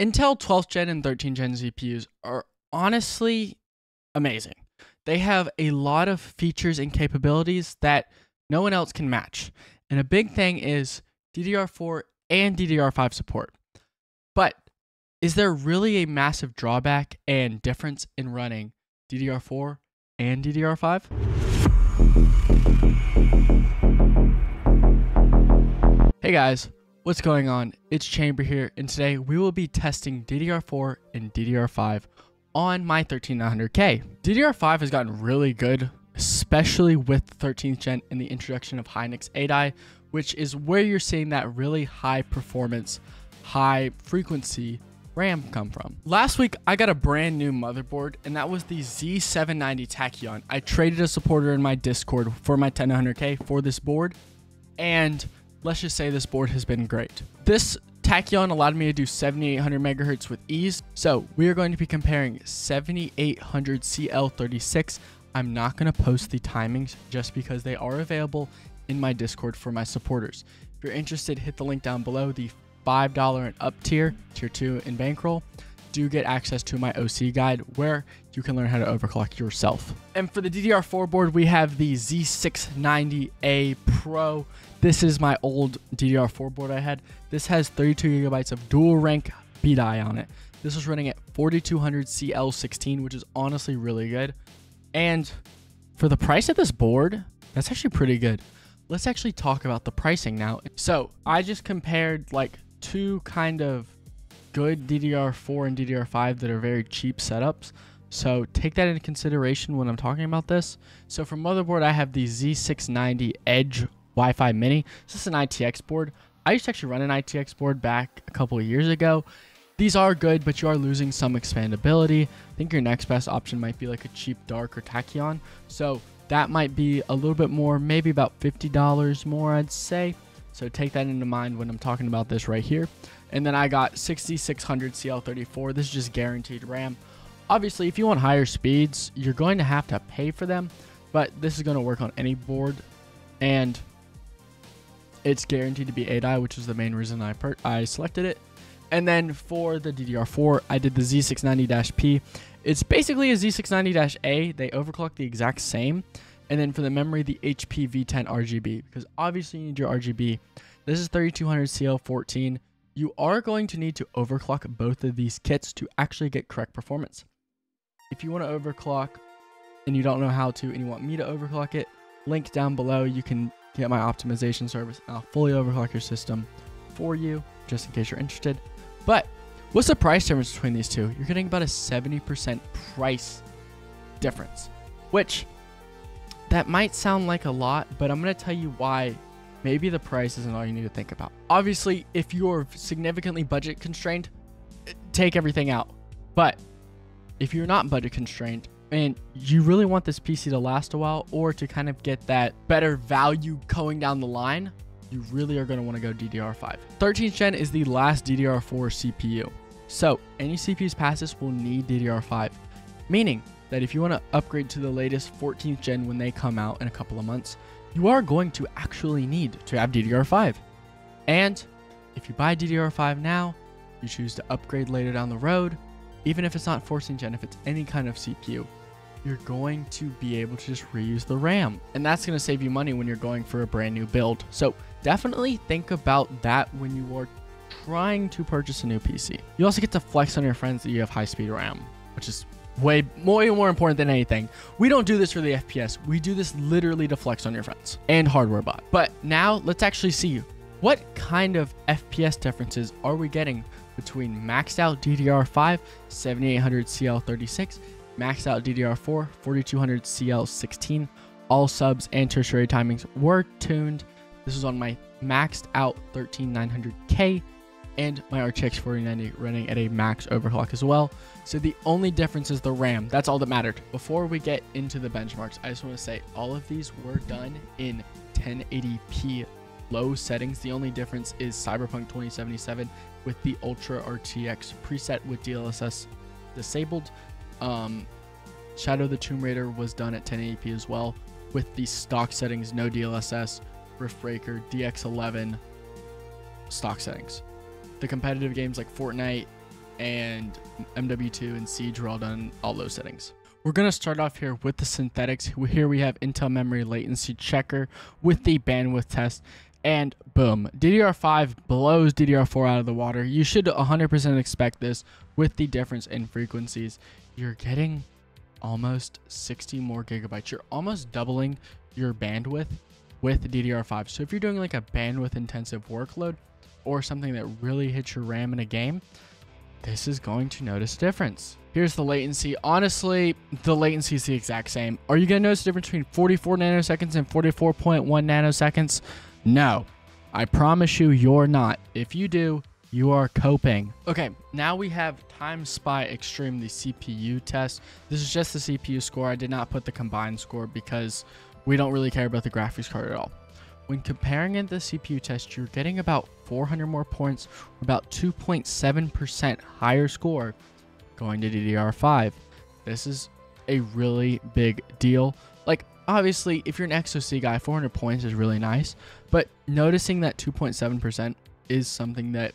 Intel 12th gen and 13th gen CPUs are honestly amazing. They have a lot of features and capabilities that no one else can match. And a big thing is DDR4 and DDR5 support. But is there really a massive drawback and difference in running DDR4 and DDR5? Hey guys, what's going on? It's Chamber here, and today we will be testing DDR4 and DDR5 on my 13900K. DDR5 has gotten really good, especially with 13th gen and the introduction of Hynix A-die, which is where you're seeing that really high performance, high frequency RAM come from. Last week, I got a brand new motherboard, and that was the Z790 Tachyon. I traded a supporter in my Discord for my 10900K for this board, and let's just say this board has been great. This Tachyon allowed me to do 7800 megahertz with ease. So we are going to be comparing 7800 CL36. I'm not going to post the timings just because they are available in my Discord for my supporters. If you're interested, hit the link down below. The $5 and up tier, tier 2 in bankroll, do get access to my OC guide where you can learn how to overclock yourself. And for the DDR4 board, we have the Z690A Pro. This is my old DDR4 board I had. This has 32 gigabytes of dual rank B-die on it. This was running at 4200 CL16, which is honestly really good. And for the price of this board, that's actually pretty good. Let's actually talk about the pricing now. So I just compared like two kind of good DDR4 and DDR5 that are very cheap setups. So take that into consideration when I'm talking about this. So for motherboard, I have the Z690 Edge Wi-Fi Mini. This is an ITX board. I used to actually run an ITX board back a couple of years ago. These are good, but you are losing some expandability. I think your next best option might be like a cheap Dark or Tachyon. So that might be a little bit more, maybe about $50 more, I'd say. So take that into mind when I'm talking about this right here. And then I got 6600 CL34. This is just guaranteed RAM. Obviously, if you want higher speeds, you're going to have to pay for them, but this is going to work on any board. And it's guaranteed to be A-die, which is the main reason I I selected it. And then for the DDR4, I did the Z690-P. It's basically a Z690-A. They overclock the exact same. And then for the memory, the HP V10 RGB, because obviously you need your RGB. This is 3200 CL14. You are going to need to overclock both of these kits to actually get correct performance. If you want to overclock and you don't know how to and you want me to overclock it, link down below. You can get my optimization service. I'll fully overclock your system for you, just in case you're interested. But what's the price difference between these two? You're getting about a 70% price difference, which that might sound like a lot, but I'm going to tell you why maybe the price isn't all you need to think about. Obviously, if you're significantly budget constrained, eh, take everything out. But if you're not budget constrained and you really want this PC to last a while or to kind of get that better value going down the line, you really are going to want to go DDR5. 13th gen is the last DDR4 CPU. So any CPUs past this will need DDR5, meaning that if you want to upgrade to the latest 14th gen when they come out in a couple of months, you are going to actually need to have DDR5. And if you buy DDR5 now, you choose to upgrade later down the road, even if it's not 14th gen, if it's any kind of CPU, you're going to be able to just reuse the RAM. And that's going to save you money when you're going for a brand new build. So definitely think about that when you are trying to purchase a new PC. You also get to flex on your friends that you have high speed RAM, which is way, way more important than anything. We don't do this for the FPS. We do this literally to flex on your friends and hardware bot. But now let's actually see what kind of FPS differences are we getting between maxed out DDR5 7800 CL36, maxed out DDR4 4200 CL16. All subs and tertiary timings were tuned. This was on my maxed out 13900K and my RTX 4090 running at a max overclock as well. So the only difference is the RAM. That's all that mattered. Before we get into the benchmarks, I just want to say all of these were done in 1080p low settings. The only difference is Cyberpunk 2077 with the Ultra RTX preset with DLSS disabled. Um, Shadow of the Tomb Raider was done at 1080p as well with the stock settings, no DLSS, Riftbreaker, DX11 stock settings the competitive games like Fortnite and MW2 and Siege were all done all those settings. We're going to start off here with the synthetics. Here we have Intel memory latency checker with the bandwidth test. And boom, DDR5 blows DDR4 out of the water. You should 100% expect this with the difference in frequencies. You're getting almost 60 more gigabytes. You're almost doubling your bandwidth with DDR5. So if you're doing like a bandwidth intensive workload or something that really hits your RAM in a game, this is going to notice a difference. Here's the latency. Honestly, the latency is the exact same. Are you going to notice the difference between 44 nanoseconds and 44.1 nanoseconds? No. I promise you, you're not. If you do, you are coping. Okay, now we have Time Spy Extreme, the CPU test. This is just the CPU score. I did not put the combined score because we don't really care about the graphics card at all. When comparing it to the CPU test, you're getting about 400 more points, about 2.7% higher score going to DDR5. This is a really big deal. Like, obviously, if you're an XOC guy, 400 points is really nice, but noticing that 2.7% is something that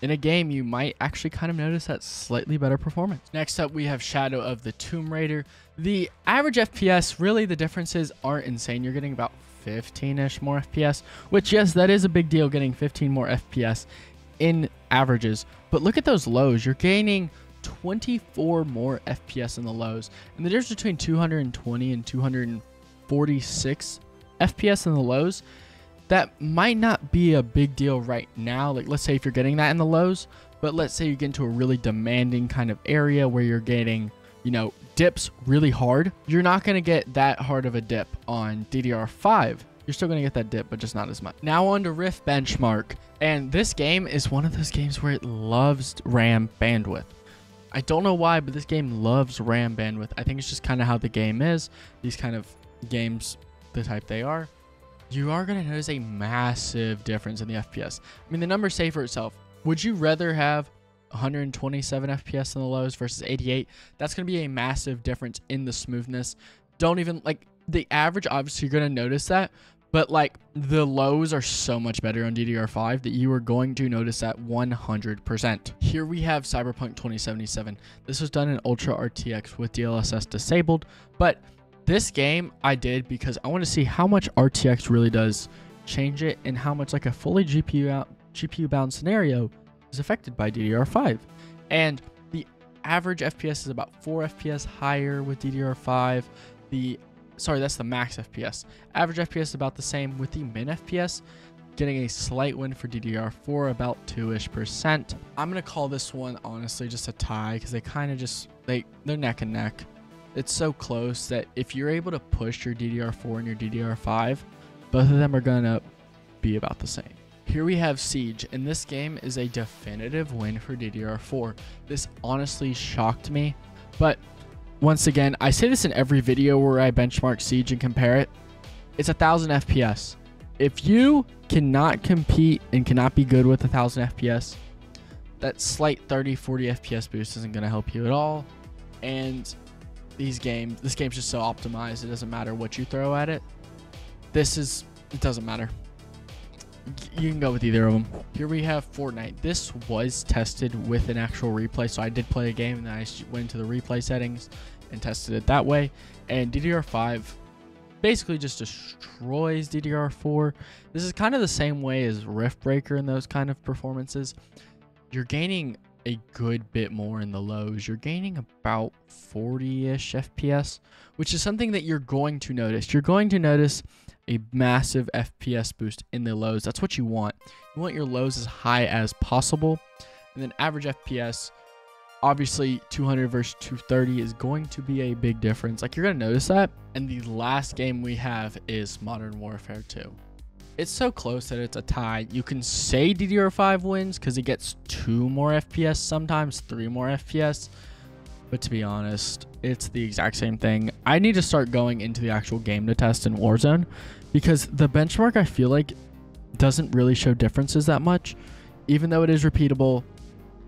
in a game, you might actually kind of notice that slightly better performance. Next up, we have Shadow of the Tomb Raider. The average FPS, really the differences aren't insane. You're getting about 15-ish more FPS, which yes, that is a big deal getting 15 more FPS in averages. But look at those lows. You're gaining 24 more FPS in the lows. And the difference between 220 and 246 FPS in the lows that might not be a big deal right now. Like, let's say if you're getting that in the lows, but let's say you get into a really demanding kind of area where you're getting, you know, dips really hard. You're not going to get that hard of a dip on DDR5. You're still going to get that dip, but just not as much. Now on to Rift Benchmark. And this game is one of those games where it loves RAM bandwidth. I don't know why, but this game loves RAM bandwidth. I think it's just kind of how the game is. These kind of games, the type they are you are going to notice a massive difference in the FPS. I mean, the numbers say for itself. Would you rather have 127 FPS in the lows versus 88? That's going to be a massive difference in the smoothness. Don't even, like, the average, obviously, you're going to notice that. But, like, the lows are so much better on DDR5 that you are going to notice that 100%. Here we have Cyberpunk 2077. This was done in Ultra RTX with DLSS disabled, but this game I did because I want to see how much RTX really does change it and how much like a fully GPU out GPU bound scenario is affected by DDR5. And the average FPS is about 4 FPS higher with DDR5. The sorry, that's the max FPS. Average FPS is about the same with the min FPS, getting a slight win for DDR4, about 2-ish percent. I'm to call this one honestly just a tie because they kind of just they they're neck and neck it's so close that if you're able to push your DDR4 and your DDR5, both of them are to be about the same. Here we have Siege, and this game is a definitive win for DDR4. This honestly shocked me, but once again, I say this in every video where I benchmark Siege and compare it. It's a 1000 FPS. If you cannot compete and cannot be good with a 1000 FPS, that slight 30 40 FPS boost isn't going to help you at all. And these games, this game's just so optimized. It doesn't matter what you throw at it. This is, it doesn't matter. You can go with either of them. Here we have Fortnite. This was tested with an actual replay. So I did play a game and then I went to the replay settings and tested it that way. And DDR5 basically just destroys DDR4. This is kind of the same way as Riftbreaker in those kind of performances. You're gaining a good bit more in the lows. You're gaining about 40-ish FPS, which is something that you're going to notice. You're going to notice a massive FPS boost in the lows. That's what you want. You want your lows as high as possible. And then average FPS, obviously 200 versus 230 is going to be a big difference. Like you're going to notice that. And the last game we have is Modern Warfare 2 it's so close that it's a tie. You can say DDR5 wins because it gets two more FPS, sometimes three more FPS. But to be honest, it's the exact same thing. I need to start going into the actual game to test in Warzone because the benchmark I feel like doesn't really show differences that much. Even though it is repeatable,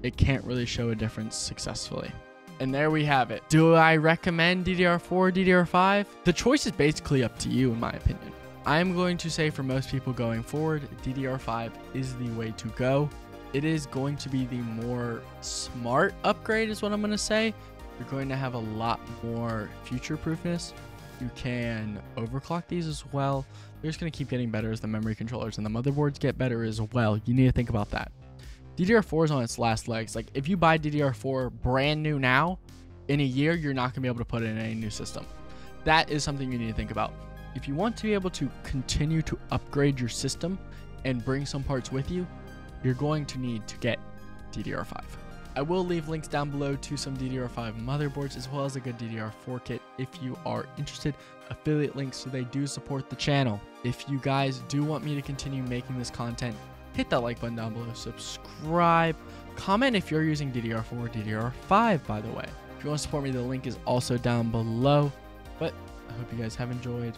it can't really show a difference successfully. And there we have it. Do I recommend DDR4 or DDR5? The choice is basically up to you in my opinion. I'm going to say for most people going forward, DDR5 is the way to go. it is going to be the more smart upgrade is what I'm going to say. You're going to have a lot more future proofness. You can overclock these as well. They're just going to keep getting better as the memory controllers and the motherboards get better as well. You need to think about that. DDR4 is on its last legs. Like if you buy DDR4 brand new now, in a year, you're not going to be able to put it in any new system. That is something you need to think about. If you want to be able to continue to upgrade your system and bring some parts with you, you're going to need to get DDR5. I will leave links down below to some DDR5 motherboards as well as a good DDR4 kit if you are interested. Affiliate links so they do support the channel. If you guys do want me to continue making this content, hit that like button down below, subscribe, comment if you're using DDR4 or DDR5 by the way. If you want to support me, the link is also down below. But I hope you guys have enjoyed.